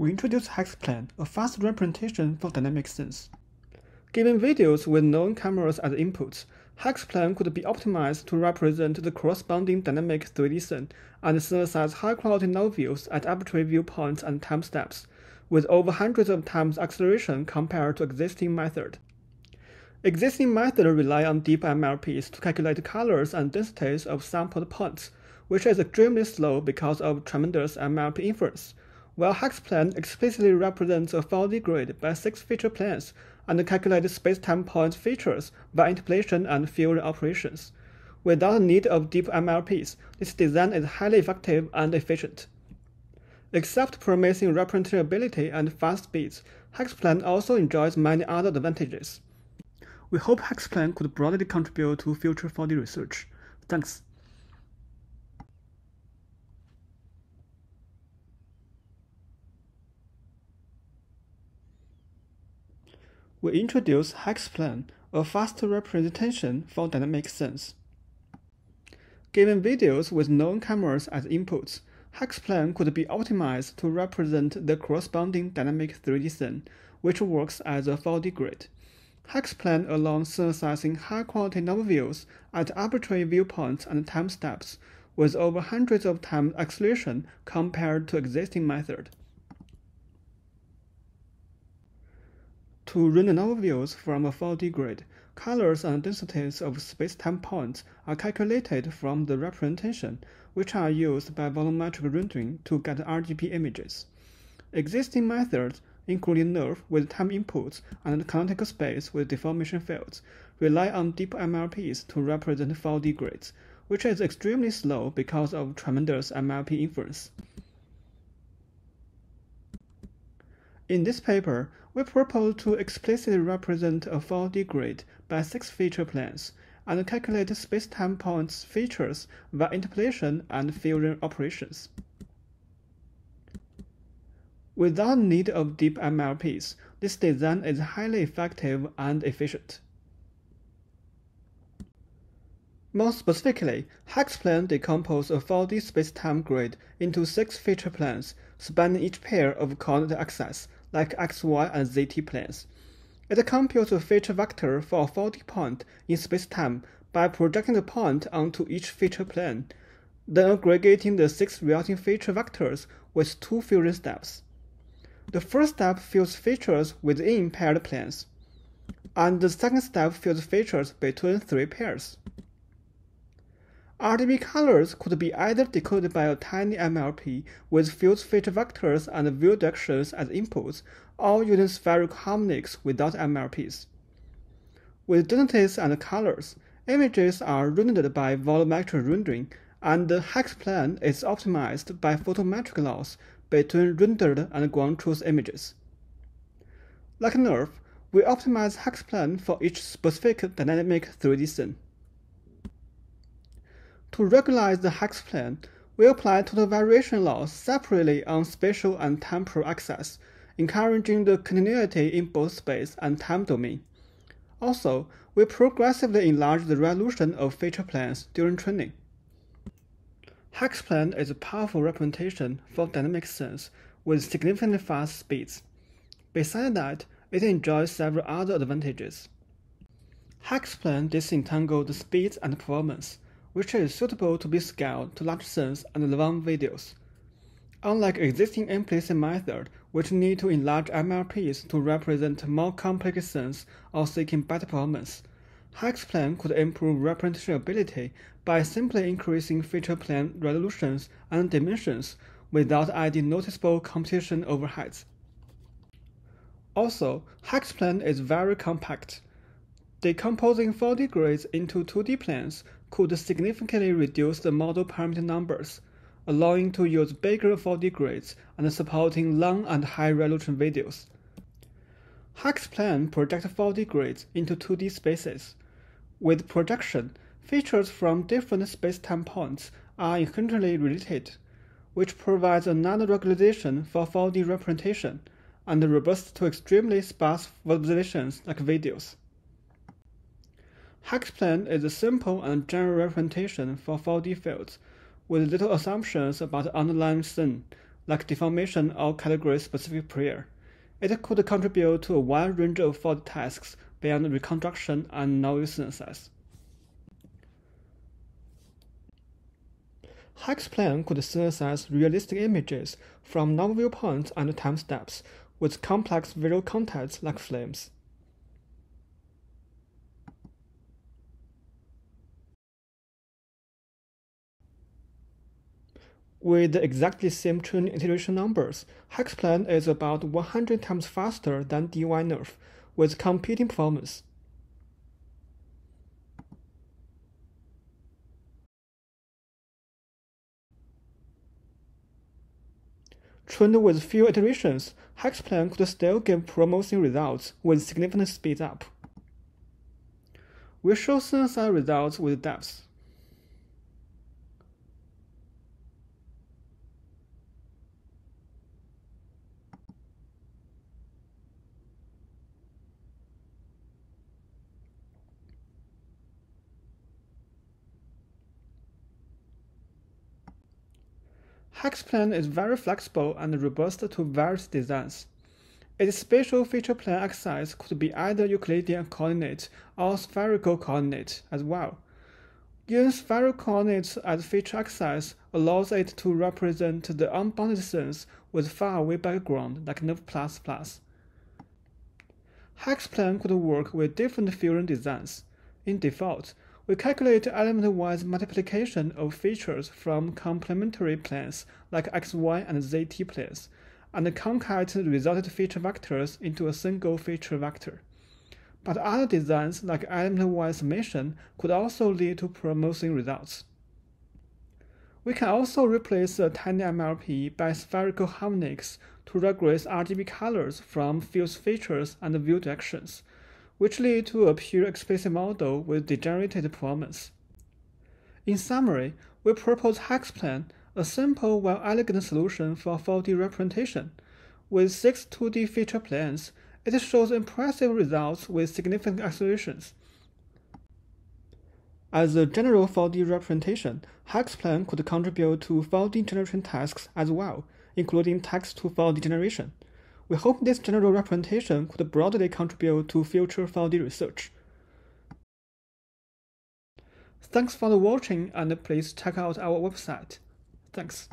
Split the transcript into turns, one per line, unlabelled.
we introduce HexPlane, a fast representation for dynamic scenes. Given videos with known cameras as inputs, HexPlane could be optimized to represent the corresponding dynamic 3D scene and synthesize high-quality novel views at arbitrary viewpoints and time steps, with over hundreds of times acceleration compared to existing method. Existing methods rely on deep MLPs to calculate colors and densities of sampled points, which is extremely slow because of tremendous MLP inference, while HexPlane explicitly represents a 4D grid by six feature planes and calculates space-time point features by interpolation and fusion operations. Without the need of deep MLPs, this design is highly effective and efficient. Except promising representability and fast speeds, HexPlane also enjoys many other advantages. We hope HexPlane could broadly contribute to future 4D research. Thanks. We introduce HexPlane, a faster representation for dynamic scenes. Given videos with known cameras as inputs, HexPlane could be optimized to represent the corresponding dynamic 3D scene, which works as a 4D grid. HexPlane allows synthesizing high-quality novel views at arbitrary viewpoints and time steps, with over hundreds of times acceleration compared to existing method. To render novel views from a 4D grid, colors and densities of space-time points are calculated from the representation, which are used by volumetric rendering to get RGB images. Existing methods, including NeRF with time inputs and canonical space with deformation fields, rely on deep MLPs to represent 4D grids, which is extremely slow because of tremendous MLP inference. In this paper, we propose to explicitly represent a 4D grid by six feature planes and calculate space-time points features via interpolation and fusion operations. Without need of deep MLPs, this design is highly effective and efficient. More specifically, HexPlane decomposes a 4D space-time grid into six feature planes spanning each pair of coordinate axes like xy and zt planes. It computes a feature vector for a 4D point in spacetime by projecting the point onto each feature plane, then aggregating the six resulting feature vectors with two fusion steps. The first step fills features within paired planes, and the second step fills features between three pairs. RGB colors could be either decoded by a tiny MLP with field feature vectors and view directions as inputs, or using spherical harmonics without MLPs. With densities and colors, images are rendered by volumetric rendering, and the hex HexPlane is optimized by photometric loss between rendered and ground truth images. Like NeRF, we optimize hex HexPlane for each specific dynamic 3D scene. To regularize the HexPlane, we apply total variation loss separately on spatial and temporal axes, encouraging the continuity in both space and time domain. Also, we progressively enlarge the resolution of feature planes during training. HexPlane is a powerful representation for dynamic scenes with significantly fast speeds. Besides that, it enjoys several other advantages. HexPlane disentangle the speeds and performance, which is suitable to be scaled to large scenes and long videos. Unlike existing implicit methods, which need to enlarge MLPs to represent more complex scenes or seeking better performance, HexPlane could improve representability by simply increasing feature plane resolutions and dimensions without adding noticeable computation overheads. Also, HexPlane is very compact. Decomposing 4D grids into 2D planes could significantly reduce the model parameter numbers, allowing to use bigger 4D grids and supporting long and high resolution videos. HexPlane projects 4D grids into 2D spaces. With projection, features from different space-time points are inherently related, which provides another regularization for 4D representation and robust to extremely sparse visualizations like videos. HexPlane is a simple and general representation for 4D fields, with little assumptions about underlying scene, like deformation or category-specific prior. It could contribute to a wide range of fault tasks beyond reconstruction and noise synthesis. HexPlane could synthesize realistic images from novel viewpoints and time steps with complex visual contexts like flames. With exactly same training iteration numbers, HexPlane is about 100 times faster than DyNeRF with competing performance. Trained with few iterations, HexPlane could still give promising results with significant speed up. We show synthesized results with depth. HexPlane is very flexible and robust to various designs. Its spatial feature plane axis could be either Euclidean coordinate or spherical coordinate as well. Using spherical coordinates as feature axis allows it to represent the unbounded scenes with faraway background like NeRF++. HexPlane could work with different fusion designs. In default, we calculate element-wise multiplication of features from complementary planes like xy and zt planes, and concat the resulted feature vectors into a single feature vector. But other designs like element-wise summation could also lead to promising results. We can also replace the tiny MLP by spherical harmonics to regress RGB colors from fused features and view directions, which lead to a pure explicit model with degenerated performance. In summary, we propose HexPlane, a simple while elegant solution for 4D representation. With six 2D feature planes, it shows impressive results with significant accelerations. As a general 4D representation, HexPlane could contribute to 4D generation tasks as well, including text to 4D generation. We hope this general representation could broadly contribute to future 4D research. Thanks for watching and please check out our website. Thanks.